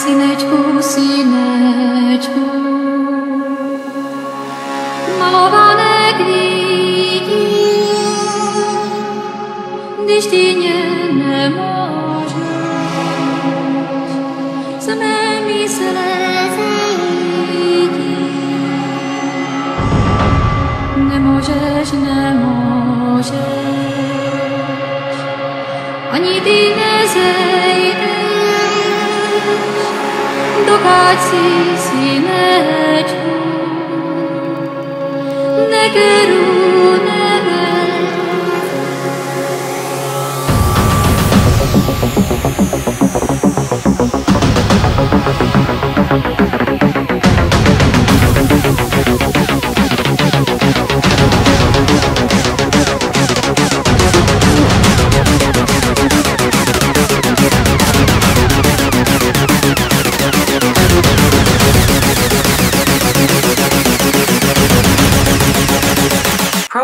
Synečku, synečku, malované kvíti, když ty mě nemůžeš, mé mysle zejdi. Nemůžeš, nemůžeš, ani ty nezejdeš, Sine tu, negru.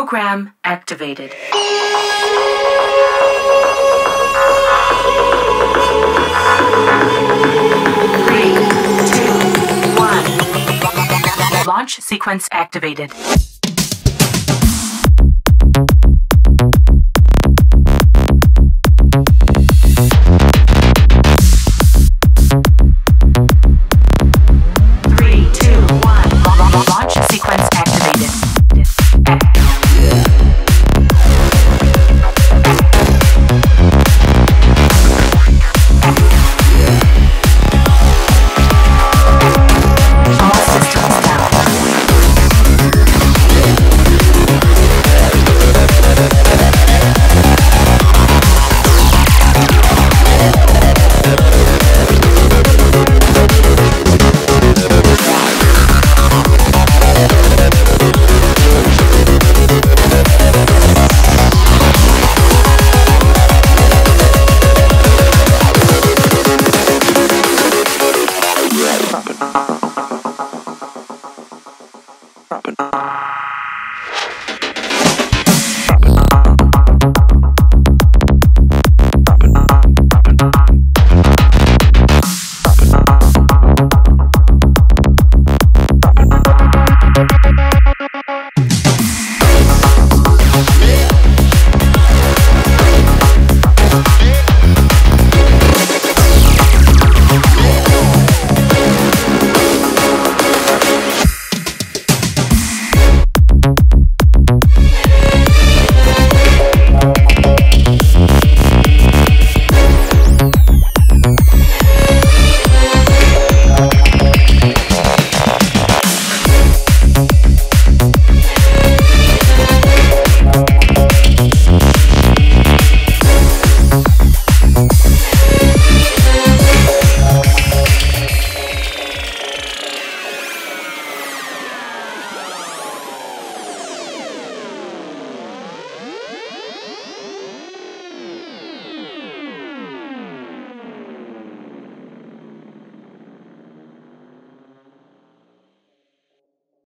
Program activated. Three, two, one. Launch sequence activated.